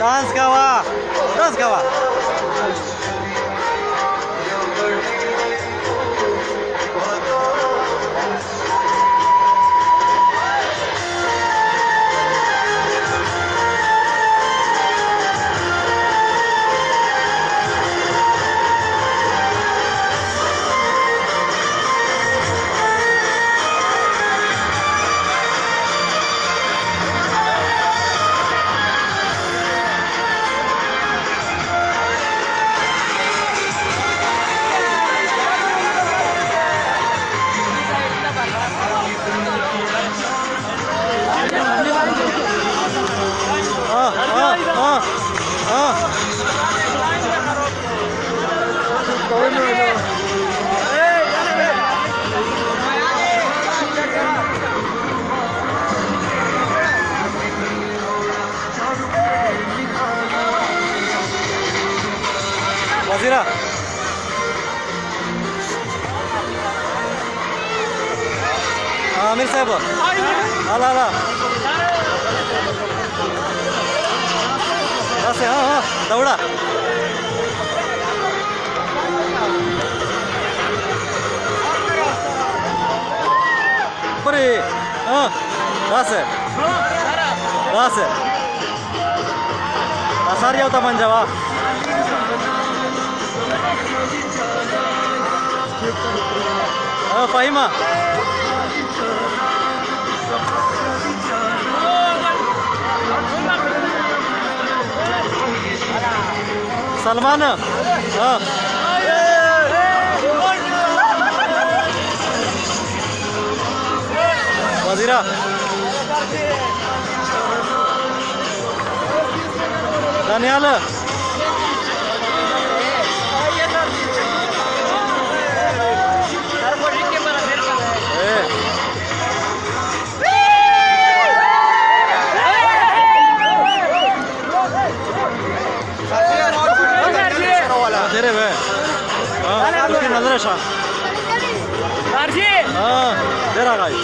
ダンスカンスカWazira. Amir साहेब आला आला असे हां हां दौडा बरे हां रासे रासे asar ya teman Jawa Oh, Fahima. Salman. Ah. Wazira. Daniel. नज़र है हाँ, उसकी नज़र है शाह हाँ दे रहा गाइस